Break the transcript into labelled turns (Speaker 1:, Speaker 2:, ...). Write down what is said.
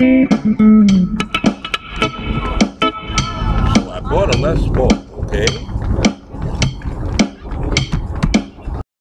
Speaker 1: Well, I bought a Les Paul, okay?